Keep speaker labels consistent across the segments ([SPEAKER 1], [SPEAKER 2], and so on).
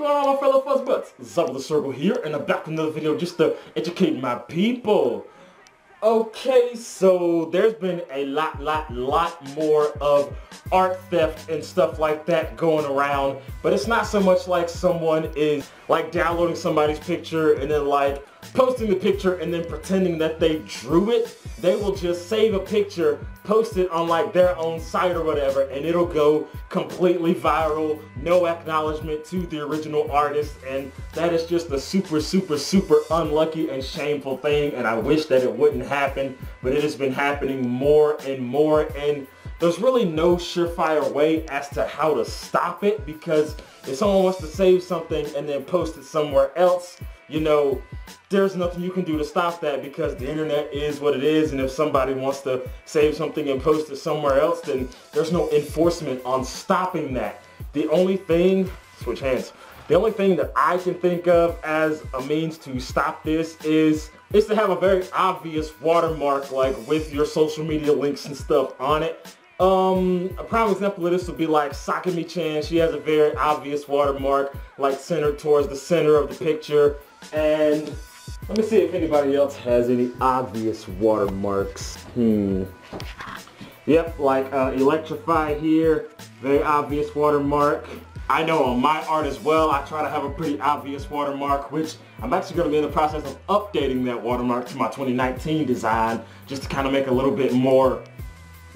[SPEAKER 1] What's up Zabu the Sergal here and I'm back with another video just to educate my people. Okay, so there's been a lot, lot, lot more of art theft and stuff like that going around, but it's not so much like someone is like downloading somebody's picture and then like posting the picture and then pretending that they drew it. They will just save a picture, post it on like their own site or whatever, and it'll go completely viral, no acknowledgement to the original artist, and that is just a super, super, super unlucky and shameful thing, and I wish that it wouldn't happen, but it has been happening more and more, and there's really no surefire way as to how to stop it because if someone wants to save something and then post it somewhere else, you know, there's nothing you can do to stop that because the internet is what it is and if somebody wants to save something and post it somewhere else then there's no enforcement on stopping that. The only thing, switch hands, the only thing that I can think of as a means to stop this is is to have a very obvious watermark like with your social media links and stuff on it. Um, a prime example of this would be like Sakami-chan. She has a very obvious watermark like centered towards the center of the picture. And let me see if anybody else has any obvious watermarks. Hmm. Yep, like uh, Electrify here, very obvious watermark. I know on my art as well, I try to have a pretty obvious watermark, which I'm actually going to be in the process of updating that watermark to my 2019 design, just to kind of make a little bit more,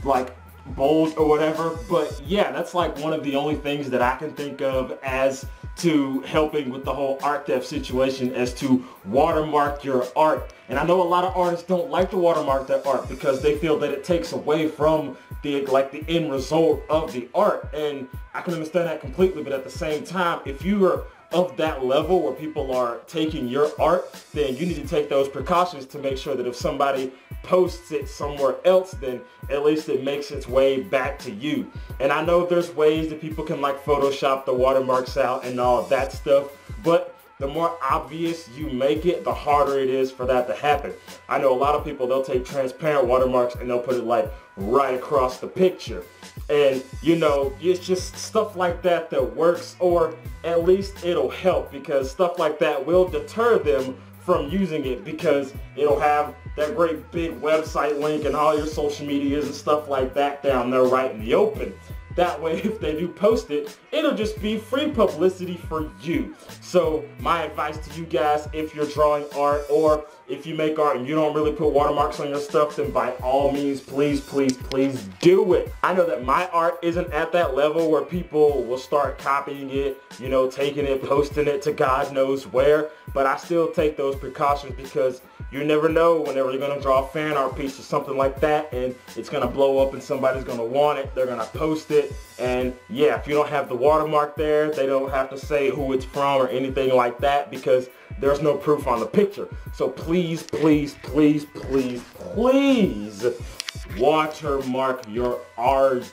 [SPEAKER 1] like, bold or whatever. But yeah, that's like one of the only things that I can think of as to helping with the whole art theft situation as to watermark your art. And I know a lot of artists don't like to watermark their art because they feel that it takes away from the like the end result of the art. And I can understand that completely, but at the same time, if you are of that level where people are taking your art, then you need to take those precautions to make sure that if somebody posts it somewhere else, then at least it makes its way back to you. And I know there's ways that people can like Photoshop the watermarks out and all that stuff, but the more obvious you make it, the harder it is for that to happen. I know a lot of people, they'll take transparent watermarks and they'll put it like right across the picture. And you know, it's just stuff like that that works or at least it'll help because stuff like that will deter them from using it because it'll have that great big website link and all your social medias and stuff like that down there right in the open. That way, if they do post it, it'll just be free publicity for you. So my advice to you guys, if you're drawing art or if you make art and you don't really put watermarks on your stuff, then by all means, please, please, please do it. I know that my art isn't at that level where people will start copying it, you know, taking it, posting it to God knows where, but I still take those precautions because you never know whenever you're going to draw a fan art piece or something like that and it's going to blow up and somebody's going to want it. They're going to post it. And yeah, if you don't have the watermark there, they don't have to say who it's from or anything like that because there's no proof on the picture. So please, please, please, please, please watermark your art.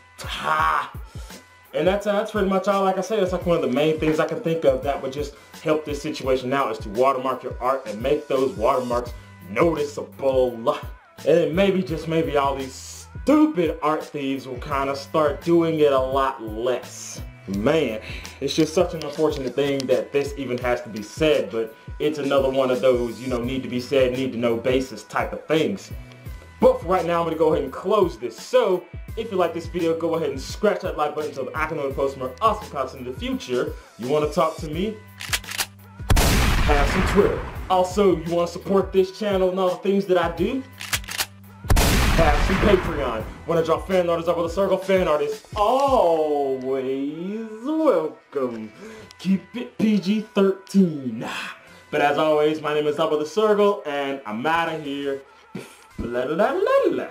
[SPEAKER 1] And that's, that's pretty much all like I say. That's like one of the main things I can think of that would just help this situation out is to watermark your art and make those watermarks noticeable. And maybe, just maybe all these stupid art thieves will kind of start doing it a lot less. Man, it's just such an unfortunate thing that this even has to be said, but it's another one of those, you know, need to be said, need to know basis type of things. But for right now, I'm going to go ahead and close this. So, if you like this video, go ahead and scratch that like button so that I can to post more awesome content in the future. You want to talk to me? Have some Twitter. Also, you want to support this channel and all the things that I do? Have some Patreon. Want to draw fan art up with a circle? Fan art is always welcome. Keep it PG-13. But as always, my name is Zabu the Sergal, and I'm out of here. Blah, blah, blah.